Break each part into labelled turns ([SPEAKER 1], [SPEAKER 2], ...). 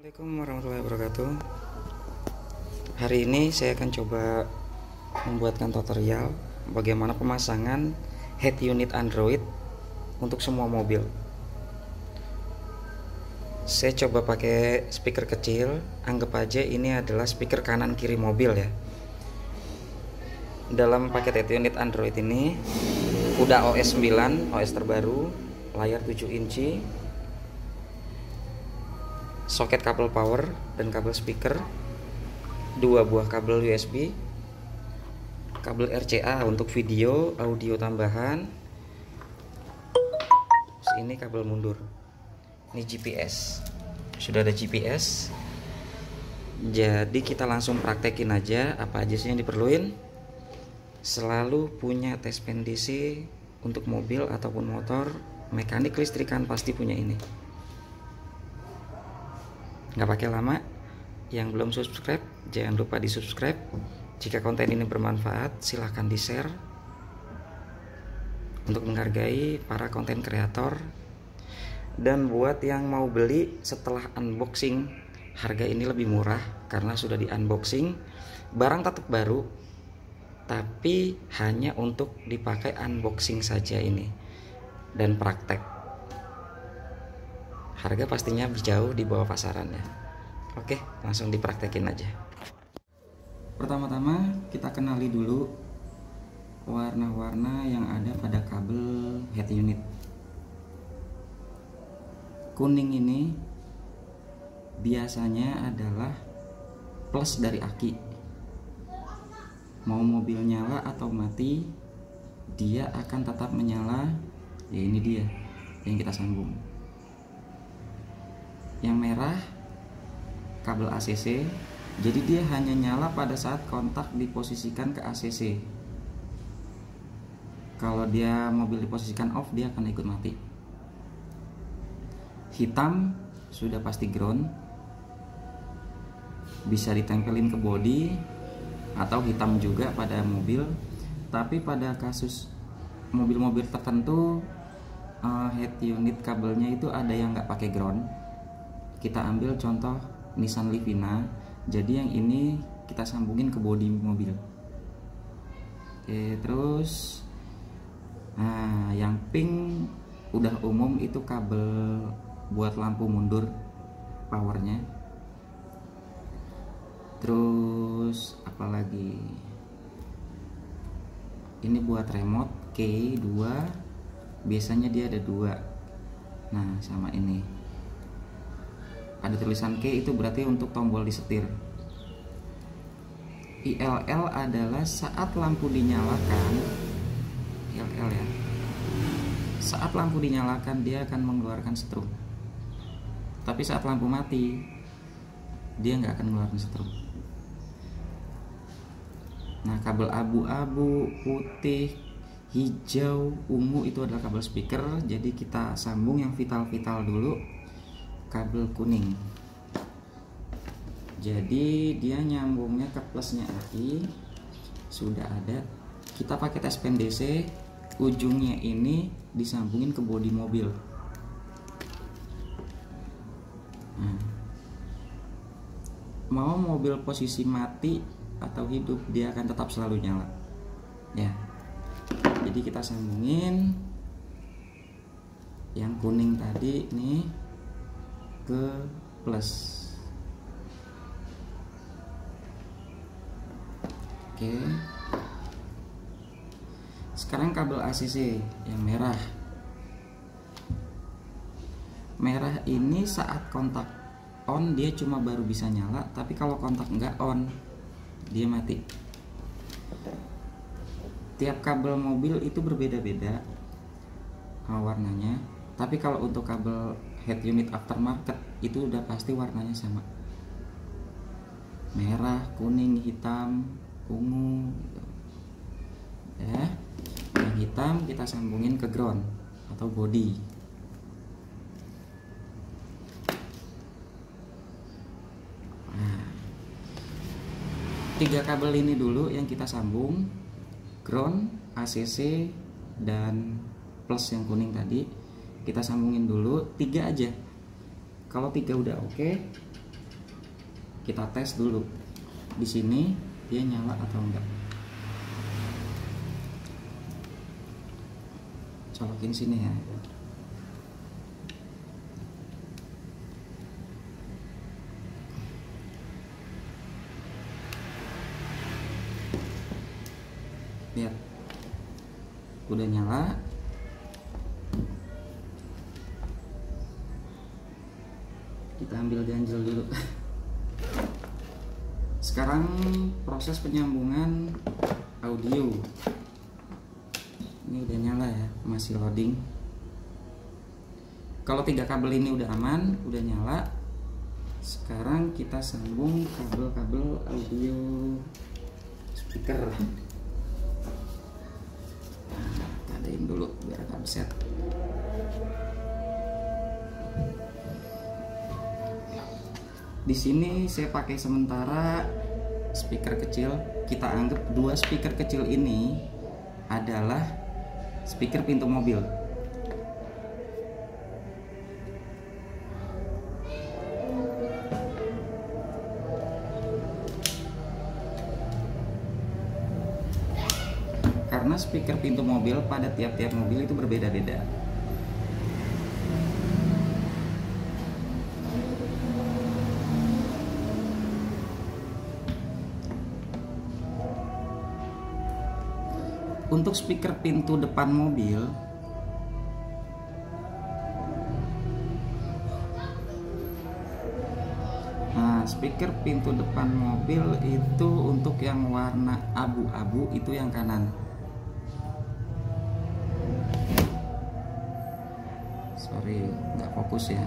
[SPEAKER 1] Assalamualaikum warahmatullahi wabarakatuh. Hari ini saya akan coba membuatkan tutorial bagaimana pemasangan head unit Android untuk semua mobil. Saya coba pakai speaker kecil. Anggap aja ini adalah speaker kanan kiri mobil ya. Dalam paket head unit Android ini Udah OS 9, OS terbaru Layar 7 inci soket kabel power dan kabel speaker, dua buah kabel USB, kabel RCA untuk video, audio tambahan. Ini kabel mundur. Ini GPS. Sudah ada GPS. Jadi kita langsung praktekin aja apa aja sih yang diperluin. Selalu punya tes pendisi untuk mobil ataupun motor, mekanik listrikan pasti punya ini nggak pakai lama. Yang belum subscribe jangan lupa di subscribe jika konten ini bermanfaat silahkan di share untuk menghargai para konten kreator. Dan buat yang mau beli setelah unboxing harga ini lebih murah karena sudah di unboxing barang tetap baru tapi hanya untuk dipakai unboxing saja ini. Dan praktek harga pastinya jauh di bawah pasarannya oke langsung dipraktekin aja. Pertama-tama kita kenali dulu warna-warna yang ada pada kabel head unit. Kuning ini biasanya adalah plus dari aki. Mau mobil nyala atau mati dia akan tetap menyala. Ya ini dia yang kita sambung yang merah kabel ACC jadi dia hanya nyala pada saat kontak diposisikan ke ACC kalau dia mobil diposisikan off dia akan ikut mati. Hitam sudah pasti ground. Bisa ditempelin ke body atau hitam juga pada mobil. Tapi pada kasus mobil-mobil tertentu uh, head unit kabelnya itu ada yang nggak pakai ground kita ambil contoh Nissan Livina. Jadi yang ini kita sambungin ke bodi mobil. Oke terus nah yang pink udah umum itu kabel buat lampu mundur powernya. Terus apalagi? Ini buat remote K2 biasanya dia ada dua. Nah sama ini ada tulisan K itu berarti untuk tombol disetir. ILL adalah saat lampu dinyalakan. ILL ya. Saat lampu dinyalakan dia akan mengeluarkan setrum. Tapi saat lampu mati dia nggak akan mengeluarkan setrum. Nah kabel abu-abu putih hijau ungu itu adalah kabel speaker. Jadi kita sambung yang vital-vital dulu kabel kuning. Jadi dia nyambungnya ke plusnya aki sudah ada. Kita pakai tes pen DC ujungnya ini disambungin ke bodi mobil. Nah, mau mobil posisi mati atau hidup dia akan tetap selalu nyala. Ya. Jadi kita sambungin. Yang kuning tadi nih ke plus. Oke. Sekarang kabel ACC yang merah. Merah ini saat kontak on dia cuma baru bisa nyala tapi kalau kontak enggak on dia mati. Tiap kabel mobil itu berbeda-beda warnanya. Tapi kalau untuk kabel head unit aftermarket itu udah pasti warnanya sama. Merah kuning hitam ungu gitu. ya yang hitam kita sambungin ke ground atau body. Nah, tiga kabel ini dulu yang kita sambung ground ACC dan plus yang kuning tadi kita sambungin dulu tiga aja. Kalau tiga udah oke okay, kita tes dulu. Di sini dia nyala atau enggak? Colokin sini ya. Lihat. Udah nyala kita ambil ganjel dulu. Sekarang proses penyambungan audio. Ini udah nyala ya masih loading. Kalau tiga kabel ini udah aman udah nyala sekarang kita sambung kabel-kabel audio speaker. Tadain dulu biar agak set di sini saya pakai sementara speaker kecil. Kita anggap dua speaker kecil ini adalah speaker pintu mobil. Karena speaker pintu mobil pada tiap-tiap mobil itu berbeda-beda untuk speaker pintu depan mobil Nah, speaker pintu depan mobil itu untuk yang warna abu-abu itu yang kanan. Sorry, nggak fokus ya.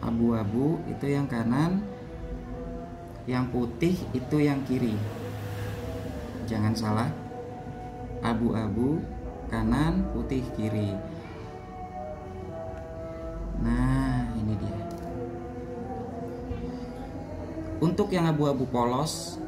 [SPEAKER 1] Abu-abu itu yang kanan, yang putih itu yang kiri. Jangan salah abu-abu kanan putih kiri. Nah ini dia. Untuk yang abu-abu polos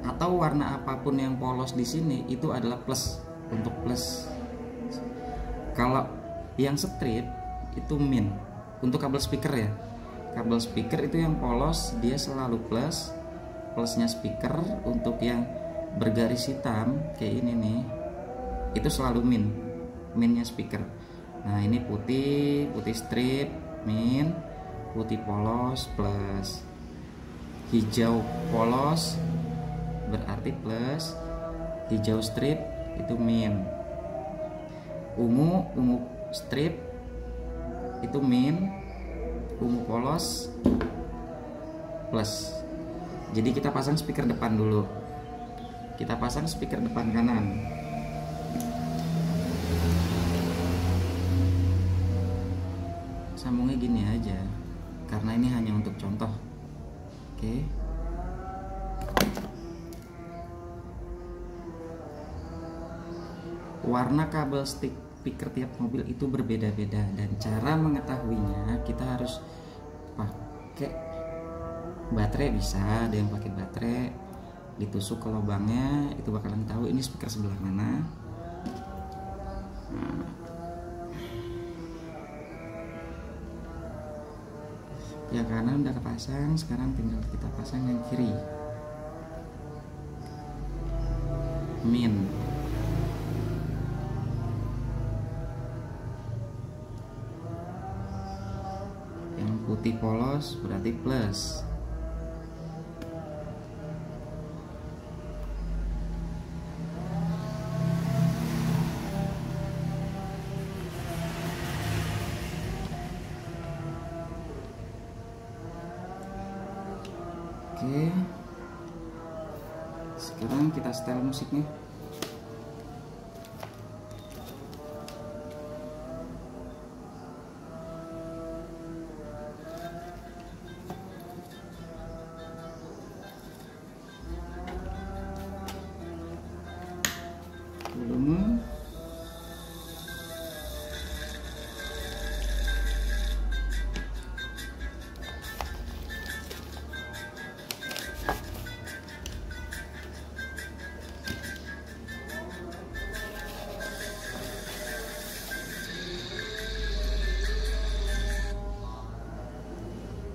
[SPEAKER 1] atau warna apa pun yang polos di sini itu adalah plus untuk plus. Kalau yang strip itu min. Untuk kabel speaker ya. Kabel speaker itu yang polos dia selalu plus. Plusnya speaker untuk yang bergaris hitam kayak ini nih itu selalu min minnya speaker. Nah ini putih putih strip min putih polos plus hijau polos berarti plus hijau strip itu min. Ungu ungu strip itu min ungu polos plus. Jadi kita pasang speaker depan dulu kita pasang speaker depan kanan. Sambungnya gini aja karena ini hanya untuk contoh. Oke. Warna kabel stick speaker tiap mobil itu berbeda-beda dan cara mengetahuinya kita harus pakai baterai. Bisa ada yang pakai baterai ditusuk ke lubangnya itu bakalan tahu ini speaker sebelah mana. Nah. yang kanan udah kepasang sekarang tinggal kita pasang yang kiri. Min. Yang putih polos berarti plus Oke. Sekarang kita setel musiknya.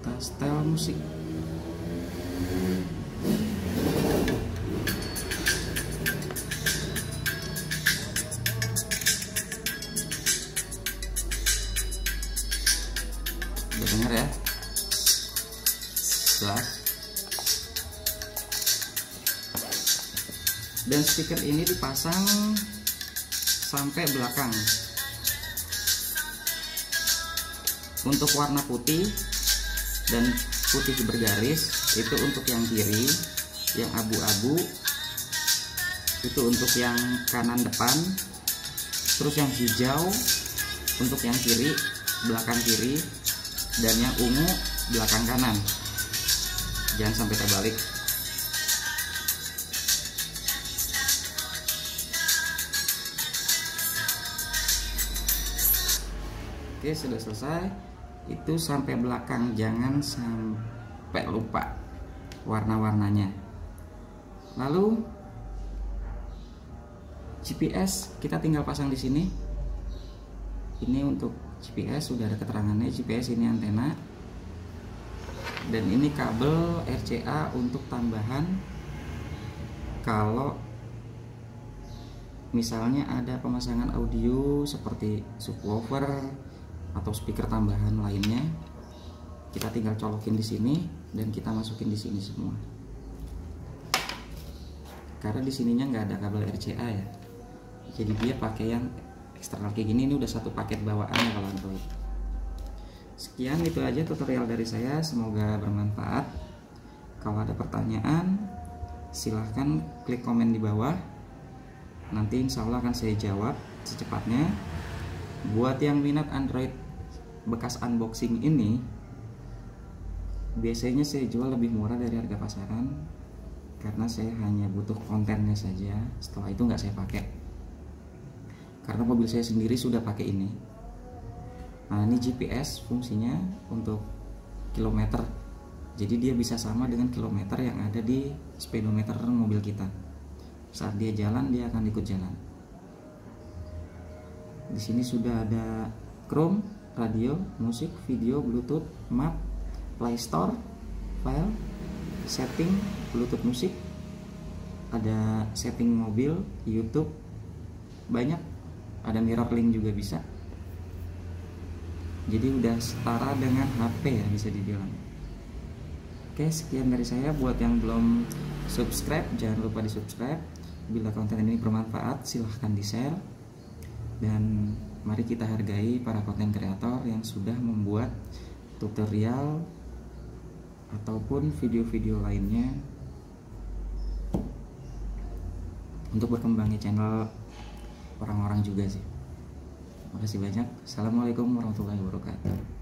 [SPEAKER 1] kita style musik. Udah denger ya? Setelah. Dan stiker ini dipasang sampai belakang untuk warna putih dan putih bergaris itu untuk yang kiri yang abu-abu itu untuk yang kanan depan terus yang hijau untuk yang kiri belakang kiri dan yang ungu belakang kanan. Jangan sampai terbalik. Oke sudah selesai itu sampai belakang jangan sampai lupa warna-warnanya. Lalu GPS kita tinggal pasang di sini. Ini untuk GPS sudah ada keterangannya. GPS ini antena. Dan ini kabel RCA untuk tambahan. Kalau misalnya ada pemasangan audio seperti subwoofer atau speaker tambahan lainnya kita tinggal colokin di sini dan kita masukin di sini semua karena di sininya nggak ada kabel RCA ya jadi dia pakai yang eksternal kayak gini ini udah satu paket bawaannya kalau Android Sekian itu aja tutorial dari saya, semoga bermanfaat. Kalau ada pertanyaan, silahkan klik komen di bawah. Nanti insya Allah akan saya jawab secepatnya. Buat yang minat Android bekas unboxing ini, biasanya saya jual lebih murah dari harga pasaran karena saya hanya butuh kontennya saja. Setelah itu nggak saya pakai. Karena mobil saya sendiri sudah pakai ini. Nah ini GPS fungsinya untuk kilometer. Jadi dia bisa sama dengan kilometer yang ada di speedometer mobil kita. Saat dia jalan dia akan ikut jalan. Di sini sudah ada Chrome, radio, musik, video, Bluetooth, map, Play Store, file, setting, Bluetooth musik, ada setting mobil, YouTube, banyak, ada mirror link juga bisa. Jadi udah setara dengan HP ya bisa dibilang. Oke sekian dari saya. Buat yang belum subscribe jangan lupa di subscribe bila konten ini bermanfaat silahkan di share dan mari kita hargai para konten kreator yang sudah membuat tutorial ataupun video-video lainnya untuk berkembangnya channel orang-orang juga sih. Terima kasih banyak. Assalamualaikum warahmatullahi wabarakatuh.